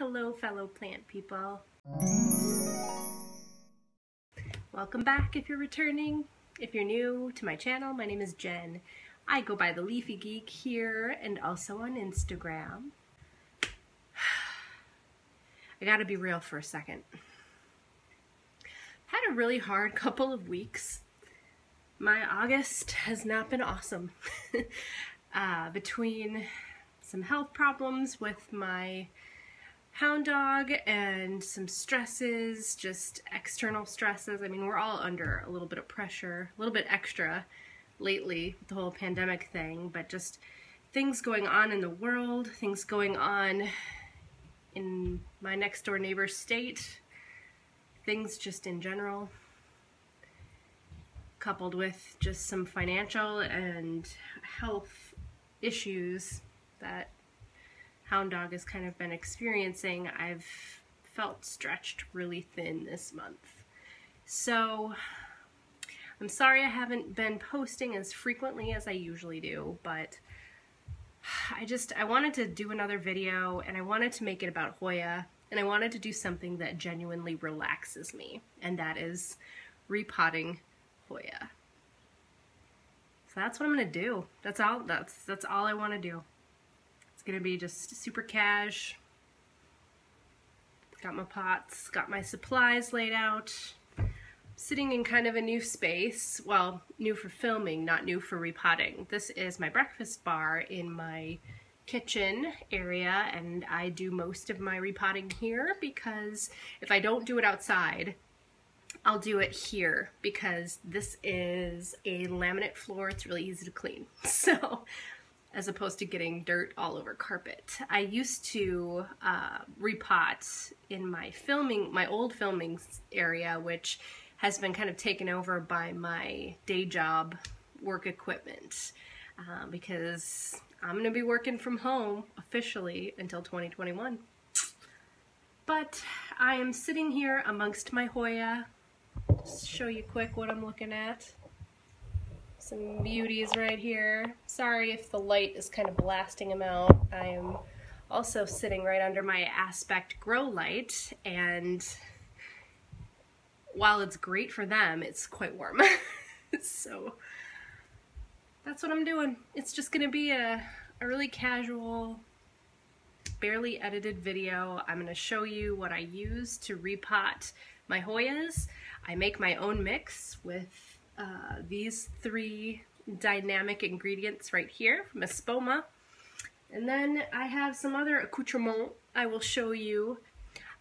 Hello, fellow plant people. Welcome back if you're returning. If you're new to my channel, my name is Jen. I go by The Leafy Geek here and also on Instagram. I gotta be real for a second. Had a really hard couple of weeks. My August has not been awesome. uh, between some health problems with my hound dog and some stresses, just external stresses. I mean, we're all under a little bit of pressure, a little bit extra lately with the whole pandemic thing, but just things going on in the world, things going on in my next door neighbor's state, things just in general, coupled with just some financial and health issues that Hound Dog has kind of been experiencing, I've felt stretched really thin this month. So I'm sorry I haven't been posting as frequently as I usually do, but I just, I wanted to do another video and I wanted to make it about Hoya and I wanted to do something that genuinely relaxes me and that is repotting Hoya. So that's what I'm gonna do. That's all, that's, that's all I wanna do. Gonna be just super cash. Got my pots, got my supplies laid out. Sitting in kind of a new space. Well, new for filming, not new for repotting. This is my breakfast bar in my kitchen area and I do most of my repotting here because if I don't do it outside, I'll do it here because this is a laminate floor. It's really easy to clean. So as opposed to getting dirt all over carpet. I used to uh, repot in my filming, my old filming area, which has been kind of taken over by my day job work equipment uh, because I'm going to be working from home officially until 2021. But I am sitting here amongst my Hoya. Just show you quick what I'm looking at some beauties right here. Sorry if the light is kind of blasting them out. I am also sitting right under my Aspect grow light and while it's great for them, it's quite warm. so that's what I'm doing. It's just gonna be a, a really casual, barely edited video. I'm gonna show you what I use to repot my Hoyas. I make my own mix with uh, these three dynamic ingredients right here from Espoma. And then I have some other accoutrements I will show you.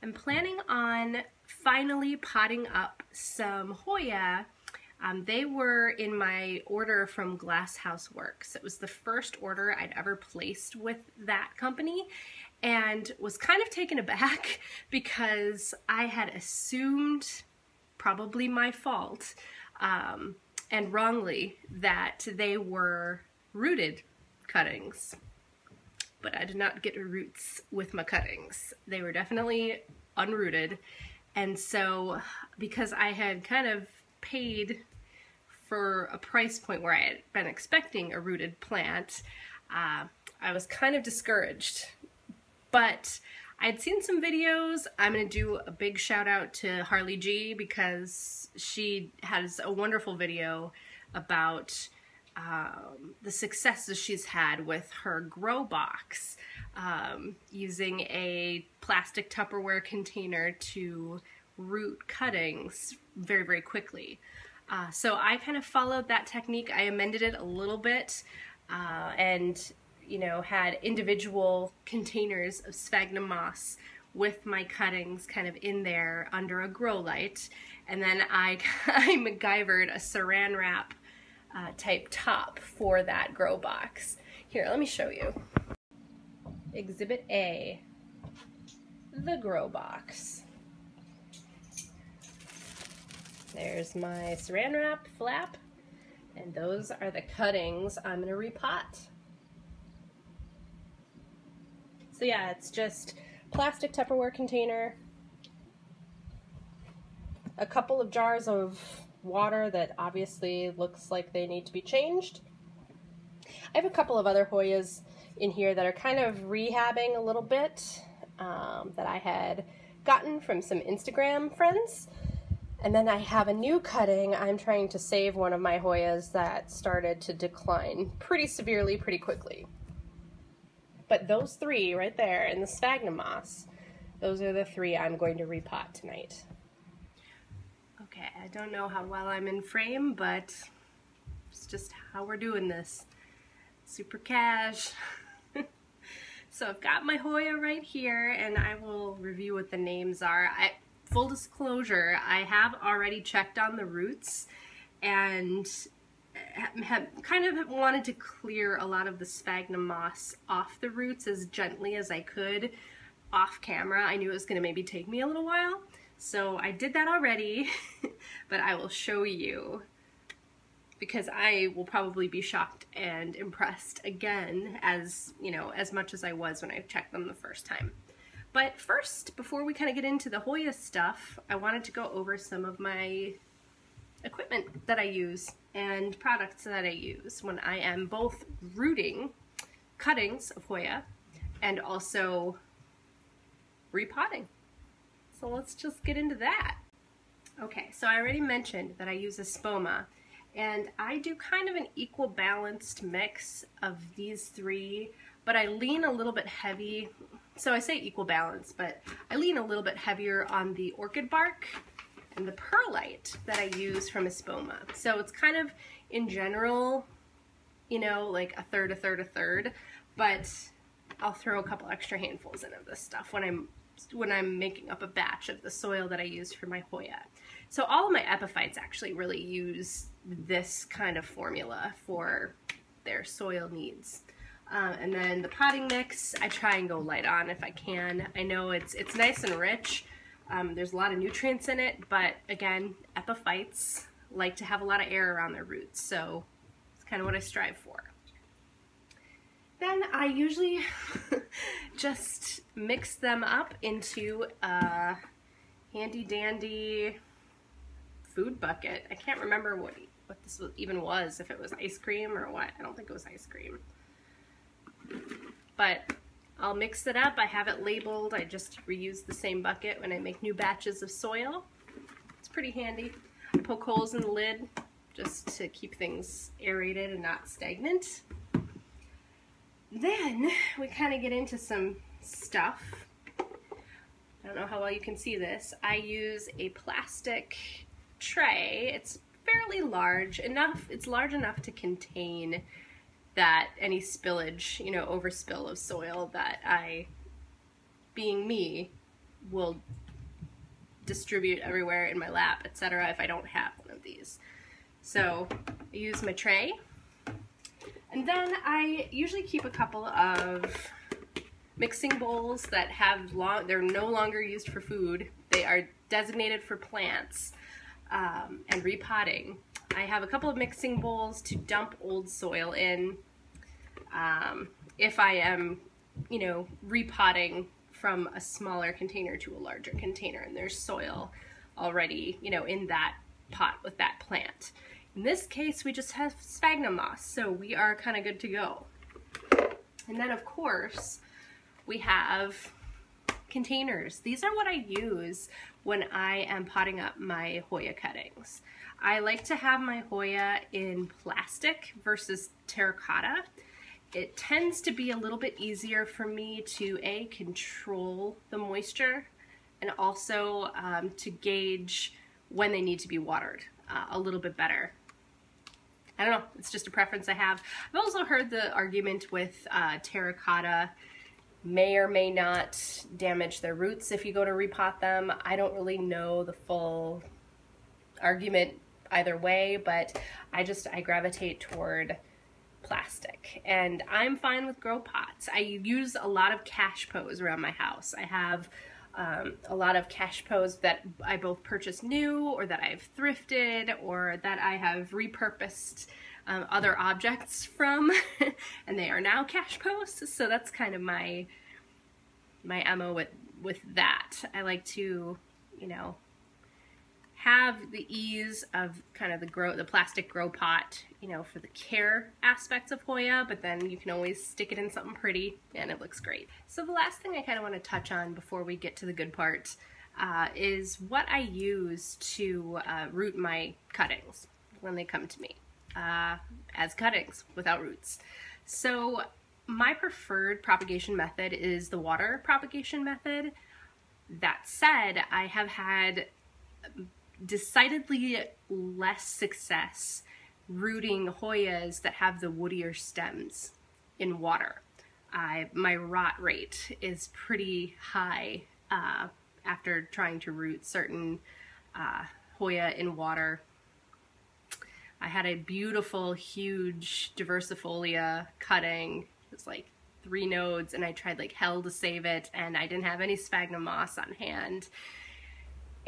I'm planning on finally potting up some Hoya. Um, they were in my order from Glasshouse Works. It was the first order I'd ever placed with that company and was kind of taken aback because I had assumed, probably my fault, um, and wrongly that they were rooted cuttings. But I did not get roots with my cuttings. They were definitely unrooted. And so because I had kind of paid for a price point where I had been expecting a rooted plant, uh, I was kind of discouraged. But I'd seen some videos. I'm going to do a big shout out to Harli G because she has a wonderful video about um, the successes she's had with her grow box um, using a plastic Tupperware container to root cuttings very, very quickly. Uh, so I kind of followed that technique. I amended it a little bit uh, and you know, had individual containers of sphagnum moss with my cuttings kind of in there under a grow light. And then I, I MacGyvered a saran wrap uh, type top for that grow box. Here, let me show you. Exhibit A, the grow box. There's my saran wrap flap, and those are the cuttings I'm gonna repot. So yeah, it's just plastic Tupperware container, a couple of jars of water that obviously looks like they need to be changed. I have a couple of other Hoyas in here that are kind of rehabbing a little bit um, that I had gotten from some Instagram friends. And then I have a new cutting. I'm trying to save one of my Hoyas that started to decline pretty severely, pretty quickly. But those three right there in the sphagnum moss, those are the three I'm going to repot tonight. Okay, I don't know how well I'm in frame, but it's just how we're doing this. Super cash. so I've got my Hoya right here, and I will review what the names are. I, full disclosure, I have already checked on the roots, and have kind of wanted to clear a lot of the sphagnum moss off the roots as gently as I could off camera. I knew it was going to maybe take me a little while. So I did that already, but I will show you because I will probably be shocked and impressed again as, you know, as much as I was when I checked them the first time. But first, before we kind of get into the Hoya stuff, I wanted to go over some of my equipment that I use and products that I use when I am both rooting cuttings of Hoya and also repotting. So let's just get into that. Okay, so I already mentioned that I use Espoma and I do kind of an equal balanced mix of these three, but I lean a little bit heavy. So I say equal balance, but I lean a little bit heavier on the orchid bark the perlite that I use from Espoma. So it's kind of in general, you know, like a third, a third, a third, but I'll throw a couple extra handfuls in of this stuff when I'm when I'm making up a batch of the soil that I used for my Hoya. So all of my epiphytes actually really use this kind of formula for their soil needs. Uh, and then the potting mix, I try and go light on if I can. I know it's it's nice and rich, um, there's a lot of nutrients in it, but again, epiphytes like to have a lot of air around their roots, so it's kind of what I strive for. Then I usually just mix them up into a handy dandy food bucket. I can't remember what, what this even was, if it was ice cream or what. I don't think it was ice cream. But I'll mix it up. I have it labeled. I just reuse the same bucket when I make new batches of soil. It's pretty handy. I poke holes in the lid just to keep things aerated and not stagnant. Then we kind of get into some stuff. I don't know how well you can see this. I use a plastic tray. It's fairly large enough. It's large enough to contain that any spillage, you know, overspill of soil that I, being me, will distribute everywhere in my lap, etc. if I don't have one of these. So I use my tray. And then I usually keep a couple of mixing bowls that have long, they're no longer used for food. They are designated for plants um, and repotting. I have a couple of mixing bowls to dump old soil in um, if I am, you know, repotting from a smaller container to a larger container and there's soil already, you know, in that pot with that plant. In this case, we just have sphagnum moss, so we are kind of good to go. And then, of course, we have containers. These are what I use when I am potting up my Hoya cuttings. I like to have my Hoya in plastic versus terracotta it tends to be a little bit easier for me to a control the moisture and also um, to gauge when they need to be watered uh, a little bit better. I don't know, it's just a preference I have. I've also heard the argument with uh, terracotta may or may not damage their roots if you go to repot them. I don't really know the full argument either way, but I just, I gravitate toward plastic and I'm fine with grow pots. I use a lot of cachepots around my house. I have um, a lot of cachepots that I both purchased new or that I've thrifted or that I have repurposed um, other objects from and they are now cachepots. So that's kind of my my MO with, with that. I like to, you know, have the ease of kind of the grow the plastic grow pot, you know, for the care aspects of Hoya, but then you can always stick it in something pretty and it looks great. So the last thing I kind of want to touch on before we get to the good part uh, is what I use to uh, root my cuttings when they come to me uh, as cuttings without roots. So my preferred propagation method is the water propagation method. That said, I have had decidedly less success rooting Hoyas that have the woodier stems in water. I, my rot rate is pretty high uh, after trying to root certain uh, Hoya in water. I had a beautiful, huge diversifolia cutting. It was like three nodes and I tried like hell to save it and I didn't have any sphagnum moss on hand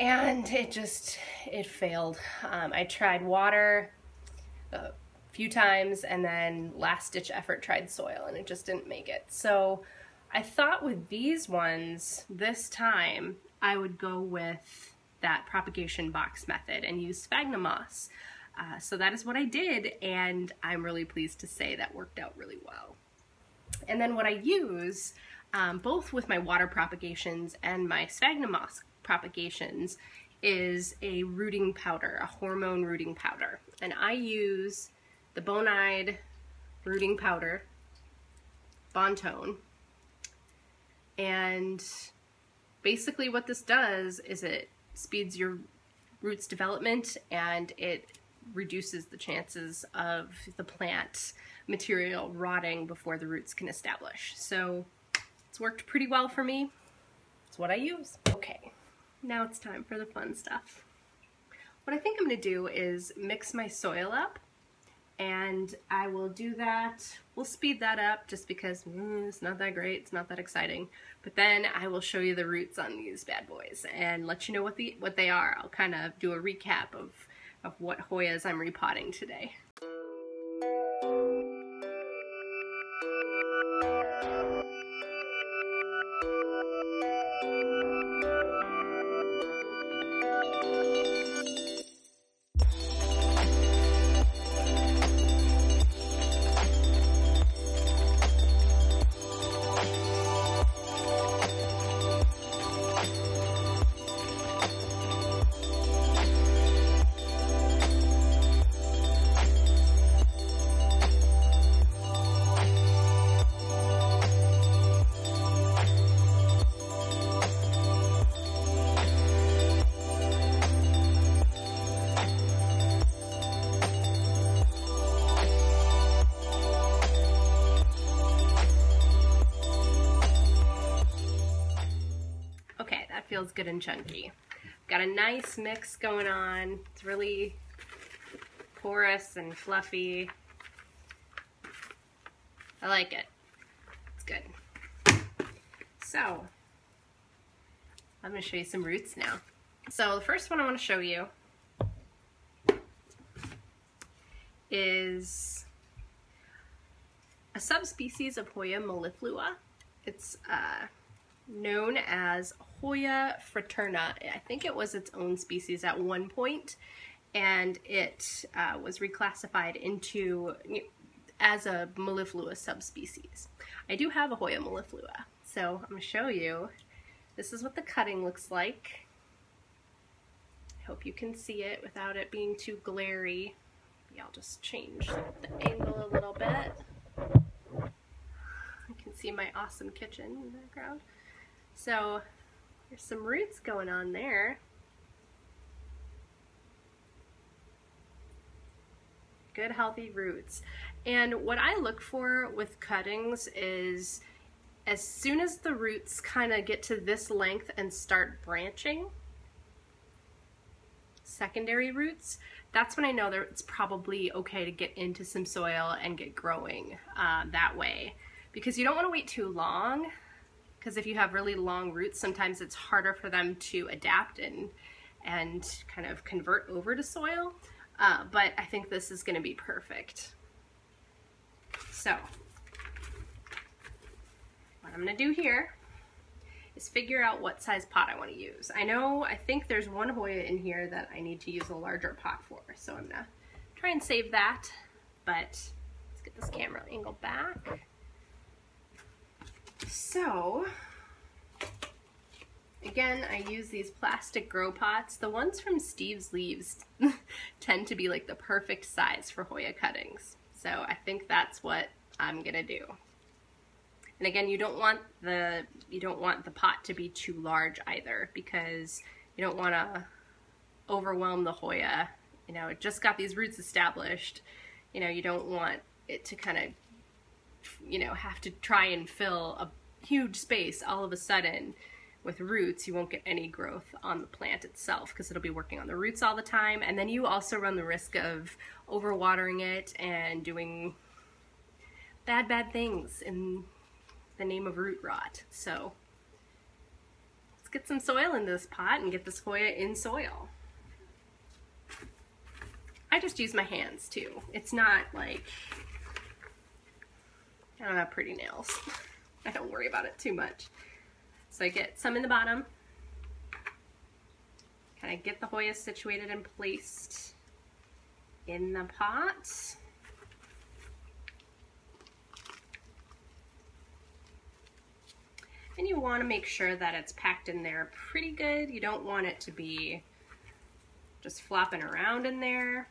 and it just it failed. Um, I tried water a few times and then last ditch effort tried soil and it just didn't make it. So I thought with these ones this time I would go with that propagation box method and use sphagnum moss. Uh, so that is what I did and I'm really pleased to say that worked out really well. And then what I use um, both with my water propagations and my sphagnum moss propagations is a rooting powder, a hormone rooting powder. And I use the Bonide rooting powder, Bontone. And basically what this does is it speeds your roots development and it reduces the chances of the plant material rotting before the roots can establish. So it's worked pretty well for me. It's what I use. Okay now it's time for the fun stuff. What I think I'm going to do is mix my soil up and I will do that. We'll speed that up just because mm, it's not that great, it's not that exciting. But then I will show you the roots on these bad boys and let you know what the what they are. I'll kind of do a recap of, of what Hoyas I'm repotting today. Feels good and chunky. Got a nice mix going on. It's really porous and fluffy. I like it. It's good. So, I'm going to show you some roots now. So the first one I want to show you is a subspecies of Hoya melliflua. It's uh, known as Hoya fraterna. I think it was its own species at one point, and it uh, was reclassified into as a melliflua subspecies. I do have a Hoya melliflua, so I'm going to show you. This is what the cutting looks like. I hope you can see it without it being too glary. Maybe I'll just change the angle a little bit. You can see my awesome kitchen in the background. So there's some roots going on there. Good healthy roots. And what I look for with cuttings is as soon as the roots kind of get to this length and start branching, secondary roots, that's when I know that it's probably okay to get into some soil and get growing uh, that way. Because you don't want to wait too long because if you have really long roots, sometimes it's harder for them to adapt and, and kind of convert over to soil. Uh, but I think this is going to be perfect. So, what I'm going to do here is figure out what size pot I want to use. I know, I think there's one Hoya in here that I need to use a larger pot for, so I'm gonna try and save that, but let's get this camera angle back. So, again, I use these plastic grow pots. The ones from Steve's Leaves tend to be like the perfect size for Hoya cuttings. So I think that's what I'm gonna do. And again, you don't want the you don't want the pot to be too large either because you don't want to overwhelm the Hoya. You know, it just got these roots established. You know, you don't want it to kind of you know have to try and fill a huge space all of a sudden with roots, you won't get any growth on the plant itself because it'll be working on the roots all the time. And then you also run the risk of overwatering it and doing bad, bad things in the name of root rot. So let's get some soil in this pot and get this Hoya in soil. I just use my hands too. It's not like, I don't have pretty nails. I don't worry about it too much. So I get some in the bottom, kind of get the Hoya situated and placed in the pot. And you want to make sure that it's packed in there pretty good. You don't want it to be just flopping around in there.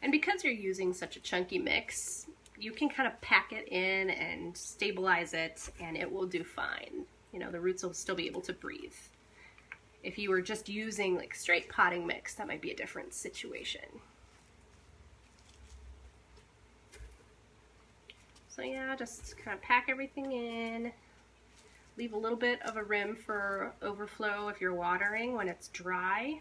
And because you're using such a chunky mix, you can kind of pack it in and stabilize it and it will do fine. You know, the roots will still be able to breathe. If you were just using like straight potting mix, that might be a different situation. So yeah, just kind of pack everything in. Leave a little bit of a rim for overflow if you're watering when it's dry.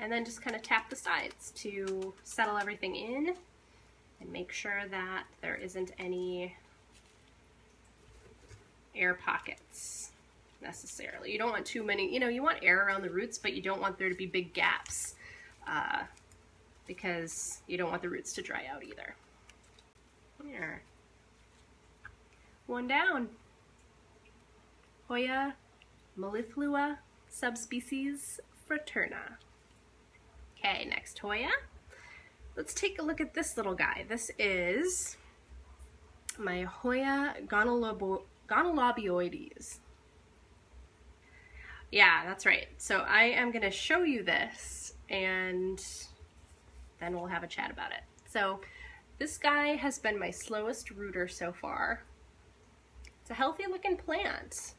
And then just kind of tap the sides to settle everything in and make sure that there isn't any air pockets necessarily. You don't want too many, you know, you want air around the roots, but you don't want there to be big gaps uh, because you don't want the roots to dry out either. There. One down. Hoya melliflua subspecies fraterna. Okay, next Hoya. Let's take a look at this little guy. This is my Hoya gonolobioides. Yeah, that's right. So I am going to show you this and then we'll have a chat about it. So this guy has been my slowest rooter so far. It's a healthy looking plant.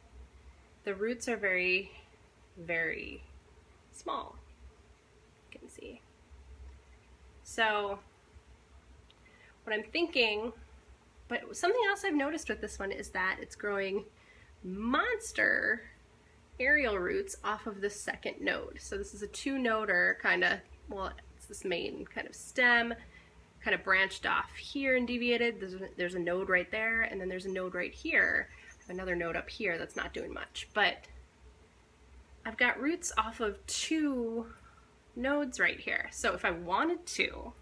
The roots are very, very small. Can see. So what I'm thinking, but something else I've noticed with this one is that it's growing monster aerial roots off of the second node. So this is a two noder kind of, well, it's this main kind of stem kind of branched off here and deviated. There's a, there's a node right there, and then there's a node right here. another node up here that's not doing much, but I've got roots off of two nodes right here. So if I wanted to,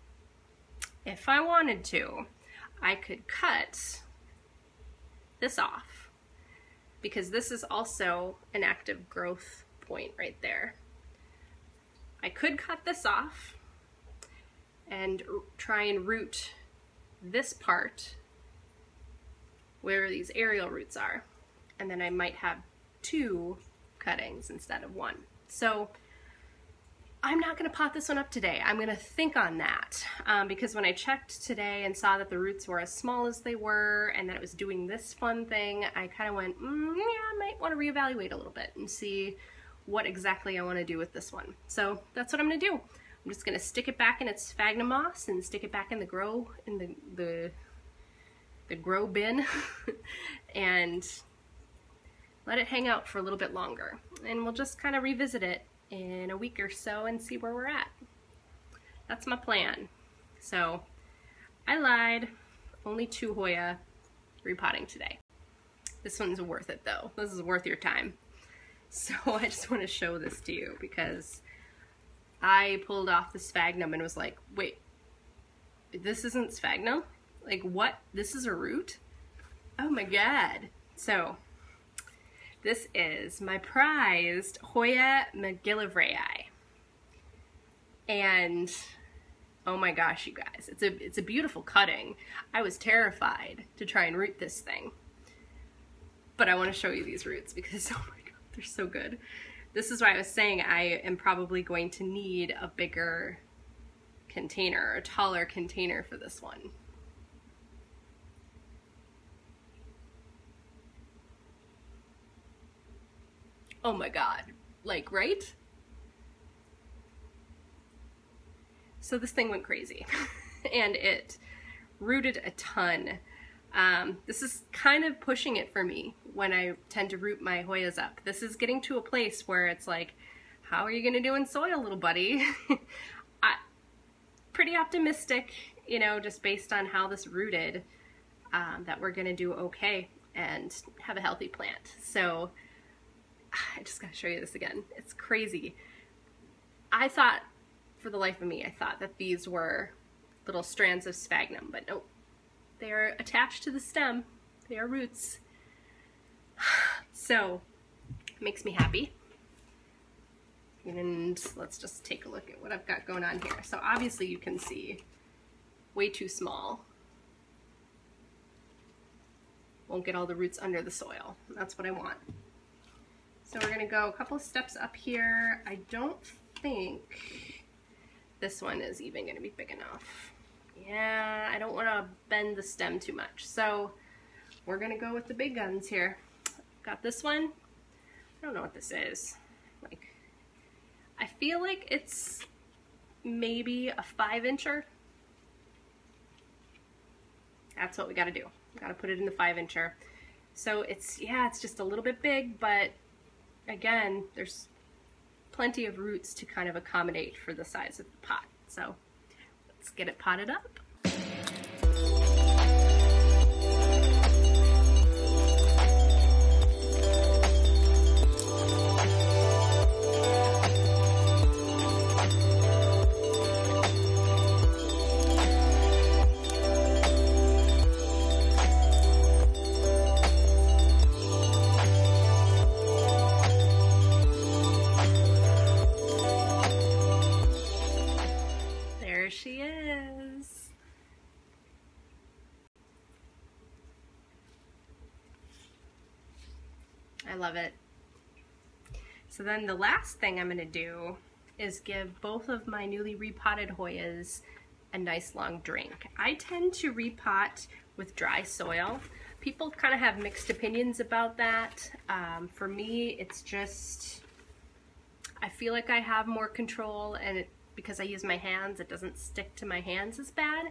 if I wanted to, I could cut this off because this is also an active growth point right there. I could cut this off and try and root this part where these aerial roots are. And then I might have two cuttings instead of one. So I'm not to pot this one up today. I'm to think on that um, because when I checked today and saw that the roots were as small as they were and that it was doing this fun thing, I kind of went, mm, yeah, I might want to reevaluate a little bit and see what exactly I want to do with this one. So that's what I'm to do. I'm just gonna stick it back in its sphagnum moss and stick it back in the grow in the the, the grow bin and let it hang out for a little bit longer. And we'll just kind of revisit it in a week or so and see where we're at. That's my plan. So I lied, only two Hoya repotting today. This one's worth it though. This is worth your time. So I just want to show this to you because I pulled off the sphagnum and was like, wait, this isn't sphagnum? Like what? This is a root? Oh my god. So, this is my prized Hoya McGillivrayi. And oh my gosh, you guys, it's a it's a beautiful cutting. I was terrified to try and root this thing. But I want to show you these roots because oh my god, they're so good. This is why I was saying I am probably going to need a bigger container, a taller container for this one. Oh my god. Like, right? So this thing went crazy and it rooted a ton. Um, this is kind of pushing it for me when I tend to root my Hoyas up. This is getting to a place where it's like, how are you to do in soil, little buddy? I, pretty optimistic, you know, just based on how this rooted, um, that we're to do okay and have a healthy plant. So I just got to show you this again. It's crazy. I thought, for the life of me, I thought that these were little strands of sphagnum, but nope. They are attached to the stem. They are roots. So, makes me happy. And let's just take a look at what I've got going on here. So obviously you can see way too small. Won't get all the roots under the soil. That's what I want. So we're gonna go a couple steps up here. I don't think this one is even gonna be big enough. Yeah, I don't wanna bend the stem too much. So we're gonna go with the big guns here. Got this one. I don't know what this is. Like, I feel like it's maybe a five incher. That's what we gotta do. We gotta put it in the five incher. So it's, yeah, it's just a little bit big, but again, there's plenty of roots to kind of accommodate for the size of the pot. So let's get it potted up. I love it. So then the last thing I'm going to do is give both of my newly repotted Hoyas a nice long drink. I tend to repot with dry soil. People kind of have mixed opinions about that. Um, for me, it's just, I feel like I have more control and it, because I use my hands, it doesn't stick to my hands as bad.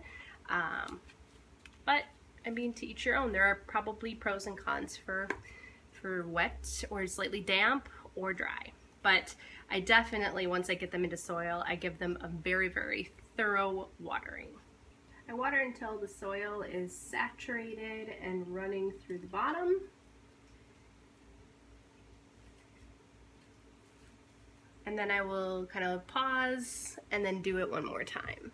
Um, but I mean, to each your own. There are probably pros and cons for for wet or slightly damp or dry. But I definitely, once I get them into soil, I give them a very, very thorough watering. I water until the soil is saturated and running through the bottom. And then I will kind of pause and then do it one more time.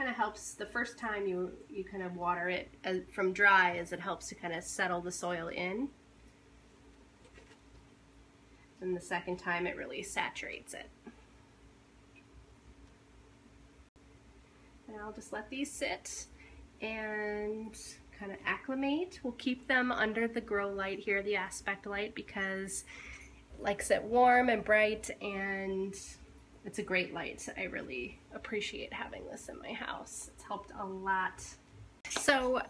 Kind of helps the first time you you kind of water it as, from dry as it helps to kind of settle the soil in. And the second time it really saturates it. And I'll just let these sit and kind of acclimate. We'll keep them under the grow light here the aspect light because likes it warm and bright and it's a great light. I really appreciate having this in my house. It's helped a lot. So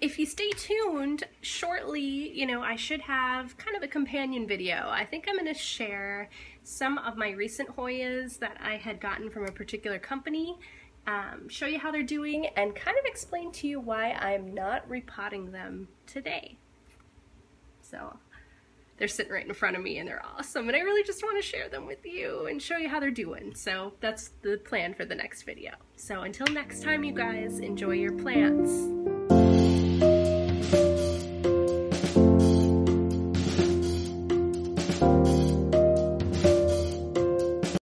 if you stay tuned, shortly, you know, I should have kind of a companion video. I think I'm going to share some of my recent Hoyas that I had gotten from a particular company, um, show you how they're doing, and kind of explain to you why I'm not repotting them today. So they're sitting right in front of me and they're awesome and I really just want to share them with you and show you how they're doing. So that's the plan for the next video. So until next time you guys, enjoy your plants.